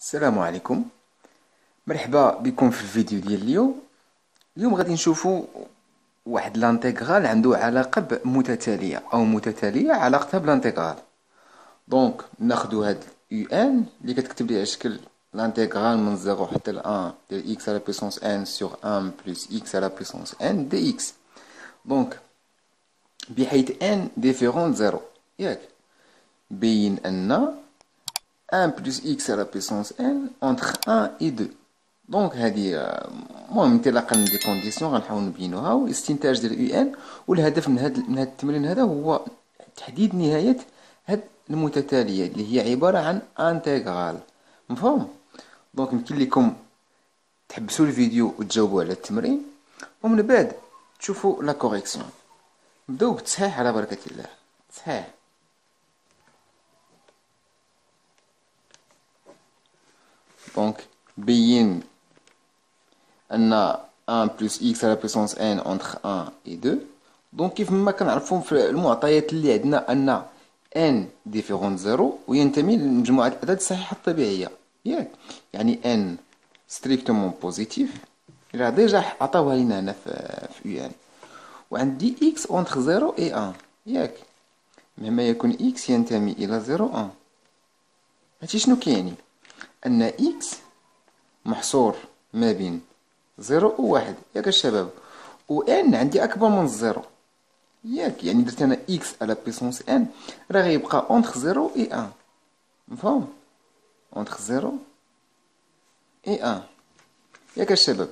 السلام عليكم. مرحبا بكم في الفيديو ديال اليوم. اليوم غادي نشوفوا واحد l'intégrale عنده علاقة بمتتالية أو متتالية علاقتها ب l'intégrale donc ناخذ هاد Un اللي كتكتب لي على شكل l'intégrale من 0 حتى ل 1 ديال x à la puissance n sur 1 plus x à la puissance n dx donc بحيث n différent 0 ياك. بين أن 1 plus x à la puissance n entre 1 et 2 donc هذه المهم انطلاقا من des conditions غنحاول نبينوها والاستنتاج ديال u n والهدف من هذا من هذا التمرين هذا هو تحديد نهاية هاد المتتالية اللي هي عبارة عن intégrale مفهوم؟ donc يمكن لكم تحبسوا الفيديو وتجاوبوا على التمرين. ومن بعد تشوفوا la correction نبداو بالتصحيح على بركة الله. تصحيح. donc بين أن 1 plus x à la puissance n entre 1 et 2 donc كيف ما كنعرفو في المعطيات اللي عندنا أن n différent zéro وينتمي لمجموعة الأعداد الصحيحة الطبيعية ياك. يعني n strictement positif إلا déjà عطاوها لينا هنا في u n وعندي x entre zéro et un ياك. مهما يكون x ينتمي إلى zéro un هادشي شنو كيعني؟ أن x محصور ما بين zéro و واحد ياك الشباب و n عندي أكبر من zéro. ياك يعني درت أنا x à la puissance n راه غيبقى entre zéro et un مفهوم؟ entre zéro et un ياك الشباب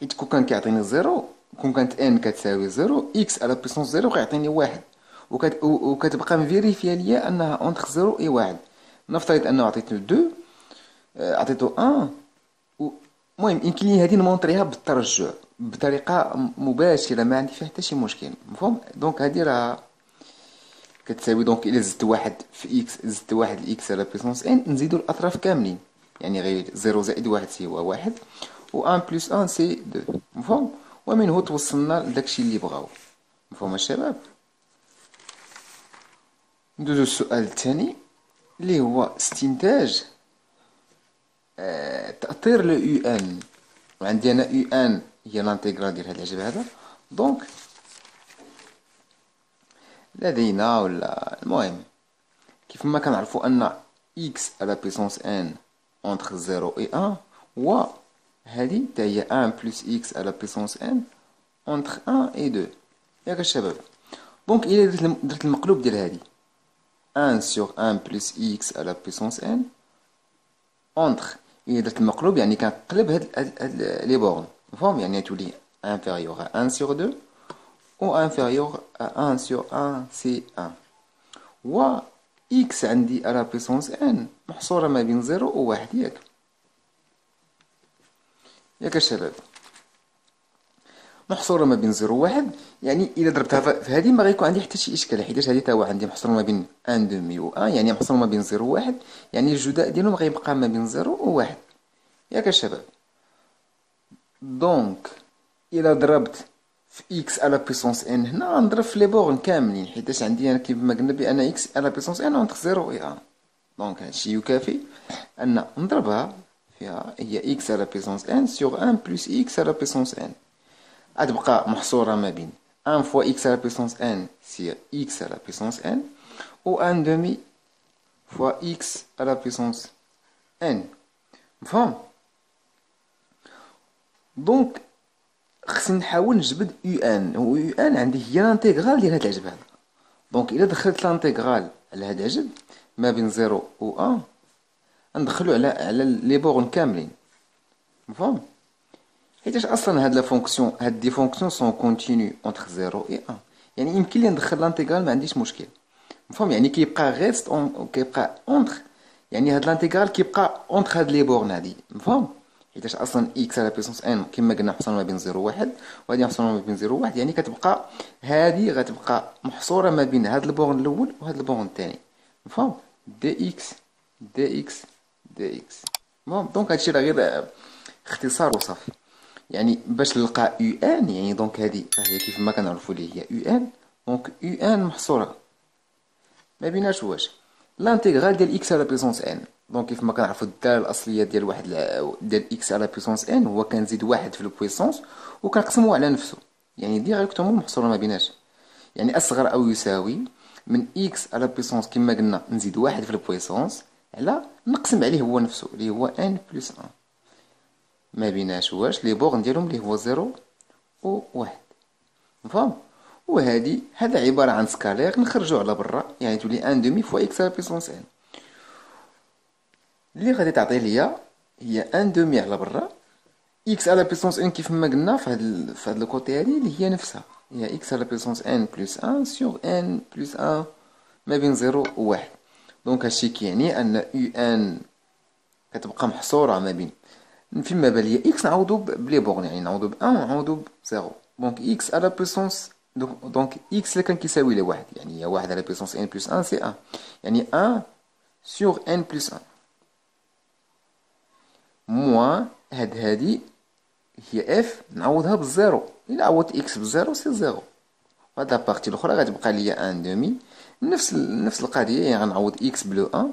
حيت كون كان كيعطيني zéro كون كانت n كتساوي zéro x à la puissance zéro كيعطيني واحد. وكت... وكتبقى م vérifiée ليا أنها entre zéro et واحد. نفترض أنه عطيته دو عطيته أن المهم يمكن لي هذه ن montrer يها بالتراجع بطريقة مباشرة ما عندي فيها حتى شي مشكل مفهوم؟ donc هذه راه كتساوي donc الا زدت واحد في x زدت واحد ال x à la puissance n نزيدو الأطراف كاملين يعني غير zéro زائد واحد c'est واحد و un plus un c'est deux مفهوم؟ ومنه توصلنا لداكشي اللي بغاو مفهوم الشباب؟ ندوزو السؤال الثاني. اللي هو استنتاج آه تأطير le u n. وعندي أنا u n هي l'intégrale ديال هاد العجب هذا. donc لدينا ولا المهم كيف ما كنعرفو أن x à la puissance n entre zéro et un و هادي تا هي un plus x à la puissance n entre un et deux ياك الشباب. donc إلا درت المقلوب ديال هادي 1 sur 1 plus x à la puissance n entre إذا درت المقلوب يعني كنقلب هاد, هاد les bornes مفهوم يعني تولي inférieur à 1 sur 2 ou inférieur à 1 sur 1 c'est 1 و x عندي à la puissance n محصورة ما بين 0 و 1 ياك ياك الشباب محصورة ما بين zéro واحد. يعني إلا ضربتها في هذه ما غيكون عندي حتى شي إشكال. حيت هذه تا هو عندي محصورة ما بين un demi و un يعني محصور ما بين zéro واحد. يعني الجداء ديالهم غيبقى ما بين zéro و واحد. ياك الشباب donc إلا ضربت في x à la puissance n هنا غنضرب في les bornes كاملين. حيتاش عندي أنا كيف ما قلنا بأن x à la puissance n entre zéro و un donc هادشي يكافي أن نضربها فيها. هي x à la puissance n sur un plus x à la puissance n غتبقى محصورة ما بين un fois x à la puissance n c'est x à la puissance n و un demi fois x à la puissance n مفهوم؟ donc خصني نحاول نجبد u n و u n عندي هي l'intégrale ديال هاد العجب هذا. donc إلا دخلت l'intégrale على هاد العجب ما بين zéro و un ندخلو على على les bornes كاملين. مفهوم؟ حيتاش أصلا هاد la fonction هاد des fonctions sont continues entre 0 و 1 يعني يمكن لي ندخل l'intégrale ما عنديش مشكل. مفهوم؟ يعني كيبقى غير كيبقى entre يعني هاد l'intégrale كيبقى entre هاد les bornes هادي. مفهوم؟ حيتاش أصلا x à la puissance n كما قلنا محصوره ما بين 0 و 1 وهادي محصوره ما بين 0 و 1 يعني كتبقى هادي غتبقى محصورة ما بين هاد ال borne الأول وهاد ال borne الثاني مفهوم؟ dx dx dx المهم donc هادشي راه غير اختصار وصافي. يعني باش نلقى u n يعني donc هذه هي كيف ما كنعرفوا اللي هي u n donc u n محصورة. ما بيناش واش. l'intégrale ديال x à la puissance n donc كيف ما كنعرفو الدالة الأصلية ديال واحد ديال x à la puissance n هو كنزيد واحد في ال puissance وكنقسمو على نفسو يعني directement محصورة ما بيناش. يعني أصغر أو يساوي من x à la puissance كما قلنا نزيد واحد في ال puissance على نقسم عليه هو نفسه اللي هو n plus un ما بيناش واش les bornes ديالهم اللي هو zéro و واحد. مفهوم؟ وهادي هذا عبارة عن scalaire نخرجو على برا يعني تولي un demi fois x à la puissance n اللي غادي تعطي ليا هي un demi على برا x à la puissance n كيف ما قلنا في هاد في هاد ال côté هادي اللي هي نفسها. هي x à la puissance n plus un sur n plus un ما بين zéro و واحد. donc هادشي كيعني أن u n كتبقى محصورة ما بين فيما بالي x نعوضو ب les bornes يعني نعوضو ب un ونعوضو ب zéro donc x على puissance donc x اللي كان كيساوي لواحد يعني هي واحد على puissance n plus un c'est un يعني un sur n plus un moins هاد هادي هي f نعوضها بال zéro الا عوضت x بال zéro c'est zéro هاد la partie الاخرى غتبقى ليا un demi نفس نفس القضية يعني غنعوض x ب le un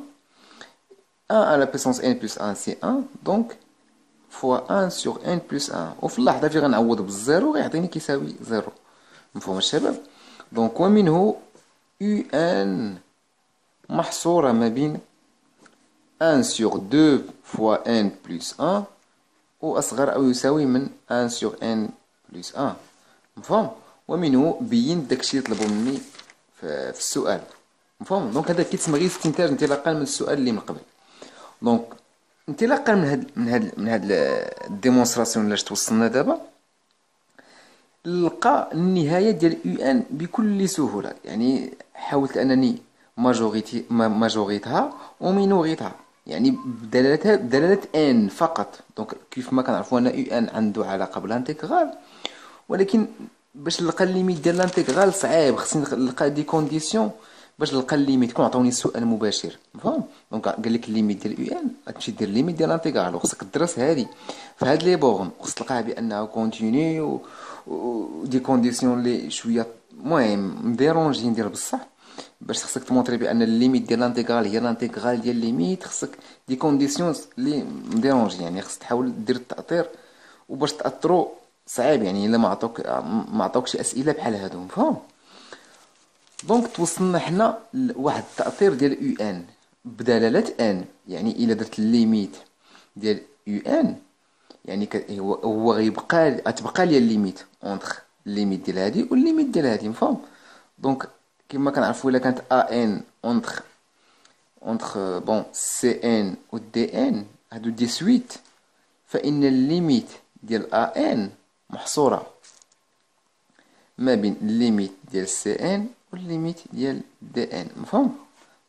un على puissance n plus un c'est un donc fois un sur n plus un وفي اللحظه فين غنعوض بال zéro غيعطيني كيساوي zéro مفهوم الشباب donc ومنه u n محصوره ما بين 1 sur 2 fois n plus 1 وأصغر أو يساوي من 1 sur n plus 1 مفهوم ومنه بين داكشي اللي طلبو مني في السؤال مفهوم donc هذا كيتسمى غير استنتاج انطلاقا من السؤال اللي من قبل donc انطلاقا من هاد من هاد من هاد ال démonstration اللي توصلنا دابا لقى النهاية ديال u n بكل سهولة. يعني حاولت أنني majorité ماجوريتها ومينوريتها يعني بدلالتها بدلالة n فقط. donc كيف ما كنعرفوا أن u n عنده علاقة بال intégrale ولكن باش نلقى la limite ديال ال intégrale صعيب. خصني نلقى des conditions باش نلقى la limite. كون عطوني السؤال مباشر. مفهوم donc قال لك la limite ديال u n. غتمشي دير la limite ديال ال intégrale وخصك تدرس هادي. فهاد les bornes خصك تلقاها بأنها continue و... des conditions اللي شوية المهم مديرونجين ديال بصح. باش خصك تمونطري بأن la limite ديال l'intégrale هي l'intégrale ديال limite خصك des conditions اللي مديرونجي يعني خصك تحاول دير التأطير. وباش تأطروا صعيب. يعني إلا ما عطوك ما عطوكش أسئلة بحال هادو. مفهوم donc توصلنا حنا لواحد التأطير ديال u n بدلالة n يعني إلا درت la limite ديال u n يعني هو هو غيبقى غتبقى ليا الليميت اونتر الليميت ديال هادي والليميت ديال هادي مفهوم؟ donc كما كنعرفوا إلا كانت a n entre entre bon c n و d n هادو des suites فإن la limite ديال a n محصورة ما بين la limite ديال c n و la limite ديال d n. مفهوم؟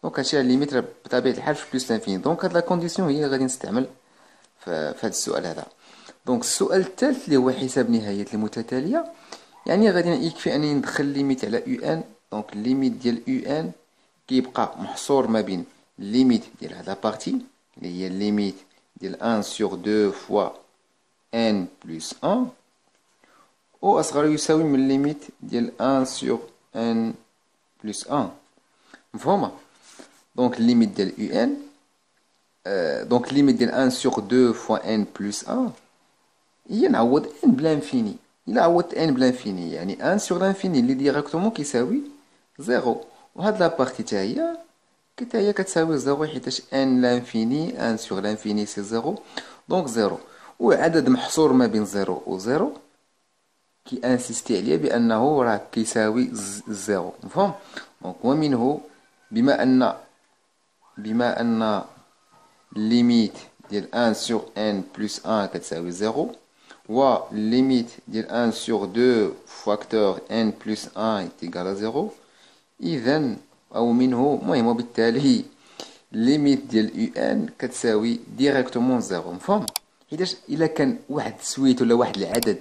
donc هادشي la limite بطبيعة الحال في plus l'infini donc هاد la condition هي غادي نستعمل في هاد السؤال هذا. donc السؤال الثالث اللي هو حساب نهاية المتتالية يعني غادي يكفي انني ندخل limite على u n donc limite ديال u n كيبقى محصور ما بين limite ديال هاد la partie اللي هي limite ديال 1 sur 2 fois n plus 1 و أصغر يساوي من limite ديال 1 sur n plus 1 مفهومه donc limite ديال u n donc limite ديال 1 sur 2 fois n plus 1 هي نعوض n ب l'infini الا عوضت n ب l'infini يعني un sur l'infini اللي directement كيساوي zéro وهاد la partie تا هي حتى هي كتساوي zéro حيتاش un l'infini un sur l'infini c'est zéro donc zéro وعدد محصور ما بين zéro و zéro كي انسيستي عليه بانه راه كيساوي zéro مفهوم donc ومنه بما ان بما ان limite ديال un sur n plus un كتساوي zéro و limite ديال un sur deux facteur n plus un égale zéro اذا أو منه المهم وبالتالي limite ديال u n كتساوي directement zéro مفهوم حيتاش الا كان واحد la suite ولا واحد العدد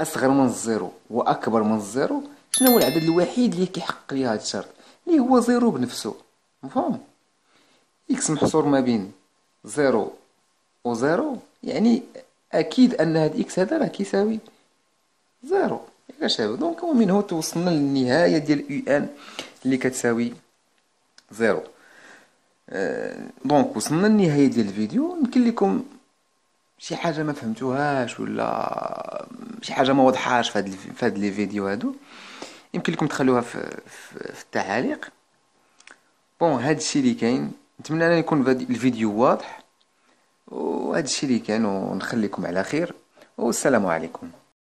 أصغر من ال zéro وأكبر من الزيرو شنو هو العدد الوحيد اللي كيحقق لي هذا الشرط؟ اللي هو zéro بنفسه مفهوم؟ x محصور ما بين zéro و zéro يعني أكيد أن هاد x هذا راه كيساوي zéro. كتساوي donc ومن هنا توصلنا للنهاية ديال u n اللي كتساوي zéro. donc وصلنا لنهاية ديال الفيديو. يمكن لكم شي حاجة ما فهمتوهاش ولا شي حاجة ما وضحاش في هاد في هاد les vidéos هادو. يمكن لكم تخلوها في, في, في التعاليق. بون هاد الشي اللي كاين. نتمنى أن يكون الفيديو واضح. وهذا الشيء اللي كان ونخليكم على خير. والسلام عليكم.